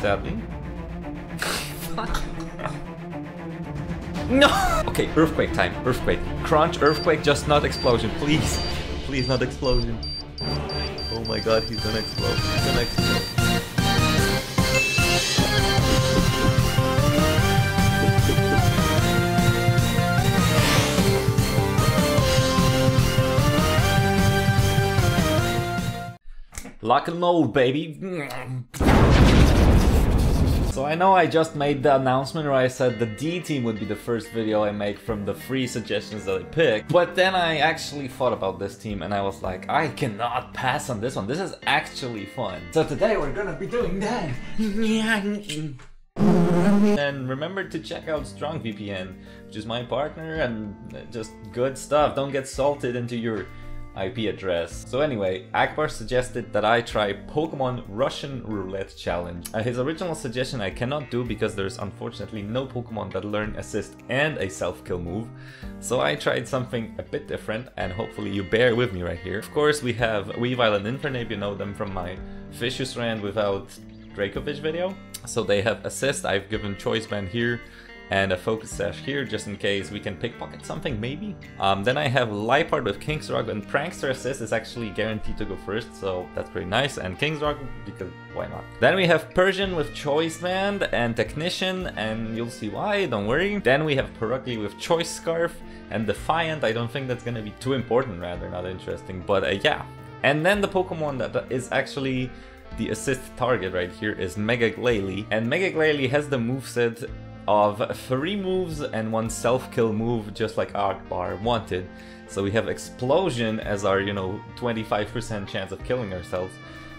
Sadly. Hmm. no! Okay, earthquake time. Earthquake. Crunch, earthquake, just not explosion. Please. Please not explosion. Oh my god, he's gonna explode. He's gonna explode. Lock and load, baby. So I know I just made the announcement where I said the D team would be the first video I make from the three suggestions that I picked. But then I actually thought about this team and I was like, I cannot pass on this one. This is actually fun. So today we're gonna be doing that. And remember to check out StrongVPN, which is my partner and just good stuff. Don't get salted into your IP address. So anyway, Akbar suggested that I try Pokemon Russian Roulette Challenge. Uh, his original suggestion I cannot do because there's unfortunately no Pokemon that learn Assist and a self-kill move. So I tried something a bit different and hopefully you bear with me right here. Of course we have Weavile and Infernape, you know them from my Vicious Rand without Dracovish video. So they have Assist, I've given Choice Band here and a focus sash here just in case we can pickpocket something maybe. Um, then I have Liepard with King's Rock and Prankster Assist is actually guaranteed to go first so that's pretty nice and King's Rock because why not. Then we have Persian with Choice Band and Technician and you'll see why, don't worry. Then we have Purugly with Choice Scarf and Defiant, I don't think that's gonna be too important rather, not interesting, but uh, yeah. And then the Pokemon that is actually the assist target right here is Mega Glalie, and Mega Glalie has the moveset of three moves and one self-kill move, just like Akbar wanted. So we have Explosion as our, you know, 25% chance of killing ourselves.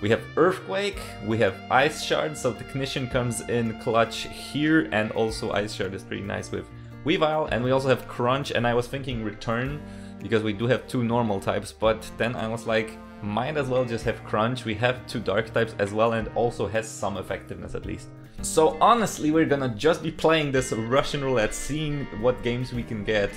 We have Earthquake, we have Ice Shard, so Technician comes in clutch here, and also Ice Shard is pretty nice with Weavile, and we also have Crunch, and I was thinking Return, because we do have two normal types, but then I was like, might as well just have Crunch, we have two dark types as well, and also has some effectiveness at least. So honestly, we're gonna just be playing this Russian roulette, seeing what games we can get.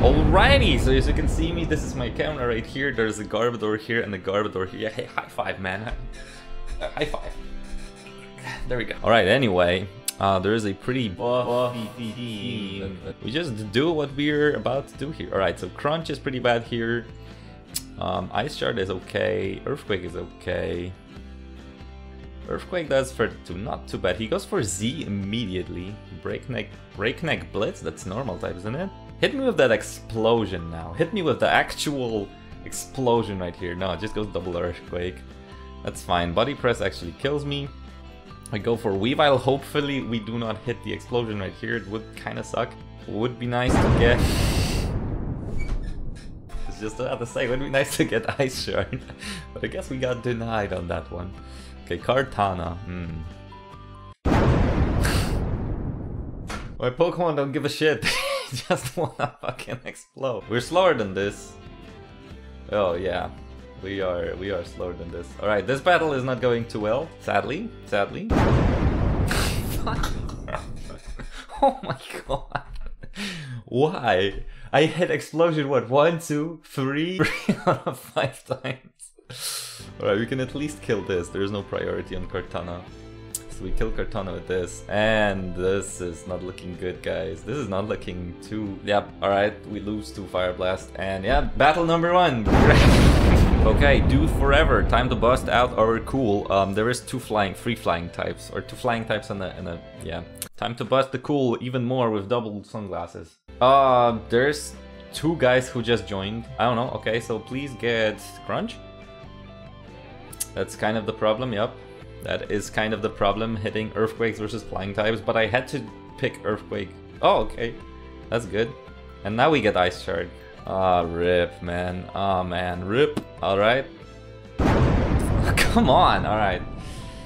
Alrighty, so as you can see me, this is my camera right here, there's a Garbodor here and a Garbodor here. Hey, high five, man. High five. There we go. Alright, anyway, uh, there is a pretty buffy team. We just do what we're about to do here. Alright, so Crunch is pretty bad here. Um, Ice Shard is okay. Earthquake is okay. Earthquake does for two, not too bad. He goes for Z immediately. Breakneck, Breakneck Blitz, that's normal type, isn't it? Hit me with that explosion now. Hit me with the actual explosion right here. No, it just goes double Earthquake. That's fine. Body Press actually kills me. I go for Weavile. Hopefully we do not hit the explosion right here. It would kind of suck. Would be nice to get... it's just what to say. Would be nice to get Ice Shard. but I guess we got denied on that one. Okay, Kartana. Hmm. My Pokemon don't give a shit. just wanna fucking explode. We're slower than this. Oh yeah. We are we are slower than this. Alright, this battle is not going too well. Sadly. Sadly. oh my god. Why? I hit explosion what one, two, three, three out of five times. Alright, we can at least kill this. There's no priority on Kartana So we kill Kartana with this. And this is not looking good, guys. This is not looking too... Yep, alright, we lose to Fire Blast. And yeah, battle number one. okay, dude forever. Time to bust out our cool. Um, there is two flying, three flying types. Or two flying types and a, and a... Yeah. Time to bust the cool even more with double sunglasses. Uh, there's two guys who just joined. I don't know. Okay, so please get Crunch. That's kind of the problem, yep. That is kind of the problem, hitting Earthquakes versus Flying types, but I had to pick Earthquake. Oh, okay. That's good. And now we get Ice Shard. Ah, oh, rip, man. Oh, man. Rip. Alright. Come on, alright.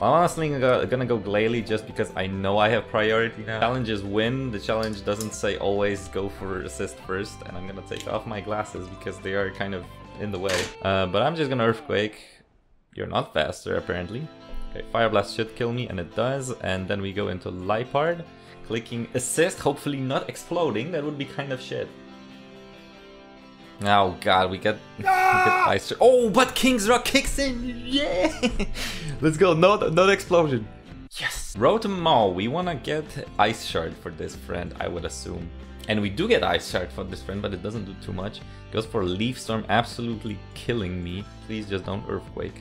I'm honestly gonna go Glalie just because I know I have priority now. Challenges win. The challenge doesn't say always go for assist first. And I'm gonna take off my glasses because they are kind of in the way. Uh, but I'm just gonna Earthquake. You're not faster, apparently. Okay, Fire Blast should kill me, and it does. And then we go into Liepard, clicking assist, hopefully not exploding. That would be kind of shit. Oh god, we get, ah! we get ice. Oh, but King's Rock kicks in! Yeah! Let's go, no, no explosion. Yes! Rotom we wanna get Ice Shard for this friend, I would assume. And we do get Ice Shard for this friend, but it doesn't do too much. Goes for Leaf Storm, absolutely killing me. Please just don't Earthquake.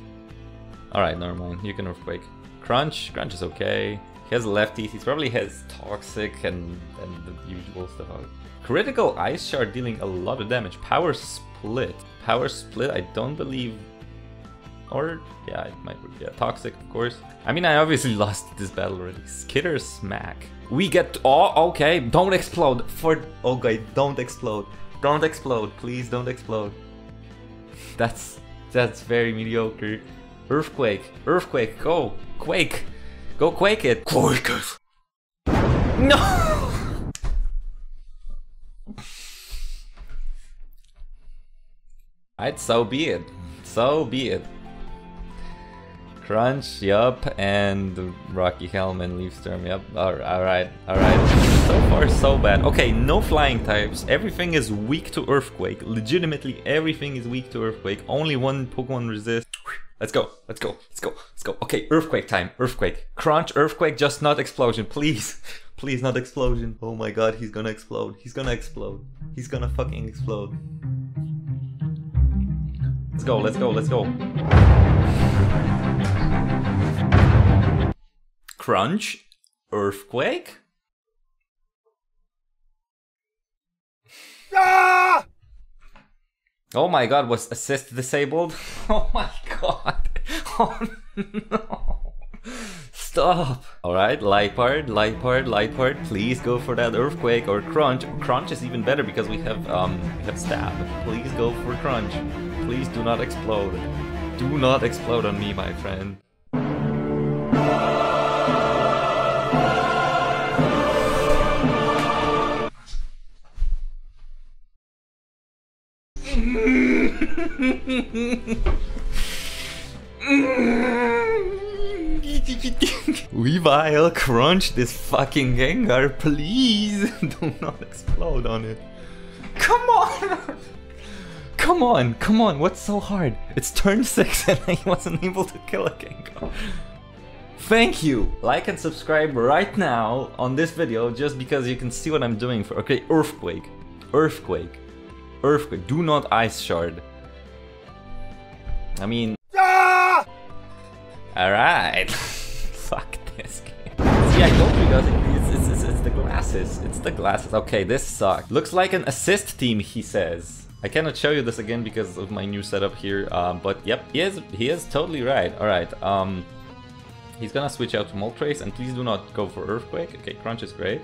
Alright, never mind. You can Earthquake. Crunch. Crunch is okay. He has lefties. He probably has Toxic and, and the usual stuff. Critical Ice Shard dealing a lot of damage. Power Split. Power Split, I don't believe or, yeah, it might be yeah, Toxic, of course. I mean, I obviously lost this battle already. Skitter Smack. We get, oh, okay, don't explode. For, Oh, okay, don't explode. Don't explode, please don't explode. That's, that's very mediocre. Earthquake, Earthquake, go, Quake. Go Quake it. Quake it. No! Alright, so be it. So be it. Crunch, yup, and Rocky Helm and Leaf Storm, yup. Alright, alright. So far, so bad. Okay, no flying types. Everything is weak to Earthquake. Legitimately, everything is weak to Earthquake. Only one Pokemon resists. Let's go, let's go, let's go, let's go. Okay, Earthquake time, Earthquake. Crunch, Earthquake, just not Explosion, please. Please, not Explosion. Oh my god, he's gonna explode. He's gonna explode. He's gonna fucking explode. Let's go, let's go, let's go. Crunch? Earthquake? Ah! Oh my god, was assist disabled? Oh my god. Oh no. Stop. Alright, Liepard, light part, please go for that earthquake or crunch. Crunch is even better because we have um we have stab. Please go for crunch. Please do not explode. Do not explode on me, my friend. Weavile, crunch this fucking Gengar, please! Do not explode on it. Come on! Come on, come on, what's so hard? It's turn 6 and I wasn't able to kill a Gengar. Thank you! Like and subscribe right now on this video just because you can see what I'm doing for- Okay, Earthquake. Earthquake. Earthquake. Do not Ice Shard. I mean... Ah! Alright. Fuck this game. See, I told you guys, it's, it's, it's, it's, the glasses. It's the glasses. Okay, this sucks. Looks like an assist team, he says. I cannot show you this again because of my new setup here, um, but yep, he is, he is totally right. Alright, um... He's gonna switch out to Moltres, and please do not go for Earthquake. Okay, Crunch is great.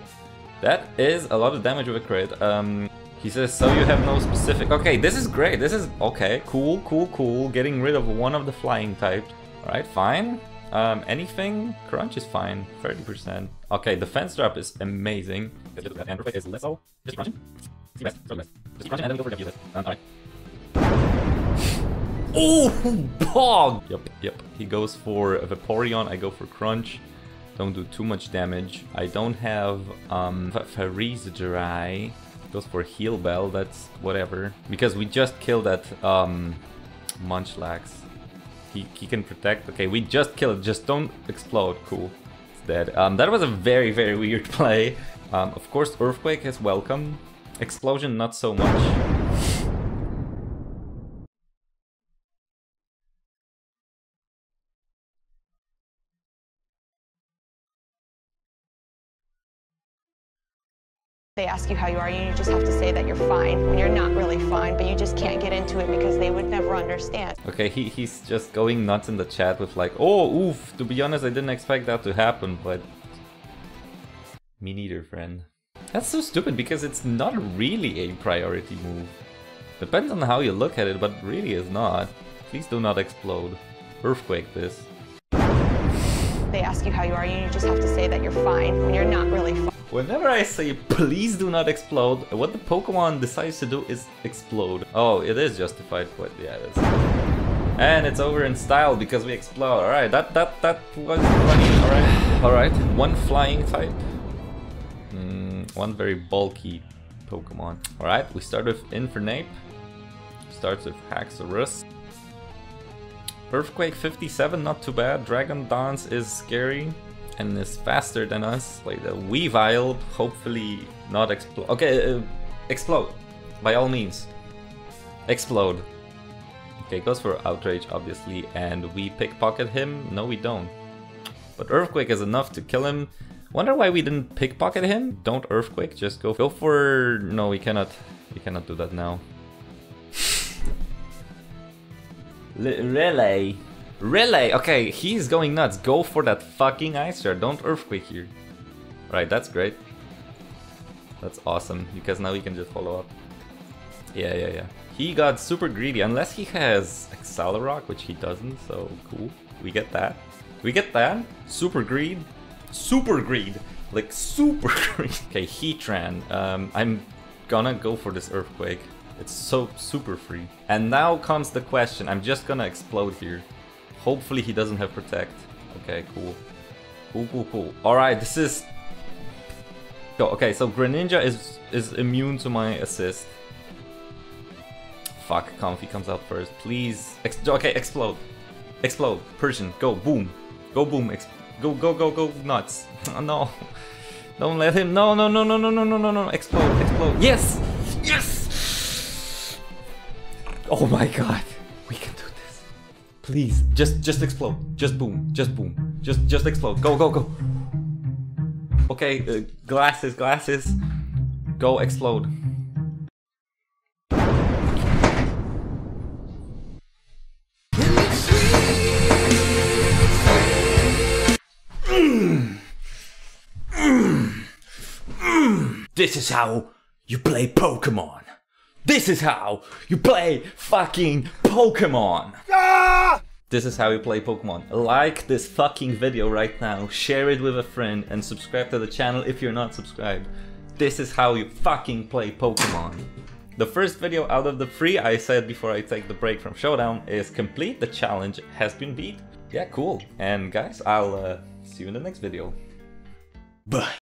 That is a lot of damage with a crit. Um, he says, so you have no specific... Okay, this is great. This is... Okay, cool, cool, cool. Getting rid of one of the flying types. Alright, fine. Um, anything? Crunch is fine. 30%. Okay, defense drop is amazing. And is less. Just crunching. Oh, bog! Yep, yep. He goes for Vaporeon, I go for Crunch. Don't do too much damage. I don't have um, Freeze Dry goes for heal bell, that's whatever. Because we just killed that um, Munchlax. He, he can protect. Okay, we just killed Just don't explode. Cool. It's dead. Um, that was a very, very weird play. Um, of course, Earthquake is welcome. Explosion, not so much. They ask you how you are, you just have to say that you're fine when you're not really fine, but you just can't get into it because they would never understand. Okay, he, he's just going nuts in the chat with like, oh, oof, to be honest, I didn't expect that to happen, but... Me neither, friend. That's so stupid because it's not really a priority move. Depends on how you look at it, but really is not. Please do not explode. Earthquake this. They ask you how you are, you just have to say that you're fine when you're not really fine. Whenever I say please do not explode, what the Pokemon decides to do is explode. Oh, it is justified, but yeah, it is. And it's over in style because we explode. Alright, that that that was funny. Alright. Alright. One flying type. Mm, one very bulky Pokemon. Alright, we start with Infernape. Starts with Haxorus. Earthquake 57, not too bad. Dragon Dance is scary. And is faster than us. Like the Weavile, hopefully not explode. Okay, uh, explode, by all means. Explode. Okay, goes for Outrage, obviously, and we pickpocket him? No, we don't. But Earthquake is enough to kill him. Wonder why we didn't pickpocket him? Don't Earthquake, just go go for... No, we cannot, we cannot do that now. Relay. Relay! Okay, he's going nuts. Go for that fucking Ice Shard. Don't Earthquake here. Right, that's great. That's awesome, because now we can just follow up. Yeah, yeah, yeah. He got super greedy, unless he has Accelerock, which he doesn't, so cool. We get that. We get that. Super greed. Super greed. Like, super greed. Okay, Heatran. Um, I'm gonna go for this Earthquake. It's so super free. And now comes the question. I'm just gonna explode here. Hopefully he doesn't have Protect. Okay, cool. Cool, cool, cool. Alright, this is... Okay, so Greninja is, is immune to my assist. Fuck, Comfey comes out first. Please. Ex okay, explode. Explode. Persian, go, boom. Go, boom. Ex go, go, go, go, nuts. Oh, no. Don't let him. No, no, no, no, no, no, no, no, no. Explode, explode. Yes! Yes! Oh my god. Please, just just explode. Just boom. Just boom. Just just explode. Go, go, go. Okay, uh, glasses, glasses. Go explode. This is how you play Pokemon. This is how you play fucking Pokemon. Ah! This is how you play Pokemon. Like this fucking video right now, share it with a friend, and subscribe to the channel if you're not subscribed. This is how you fucking play Pokemon. The first video out of the three I said before I take the break from Showdown is complete. The challenge has been beat. Yeah, cool. And guys, I'll uh, see you in the next video. Bye.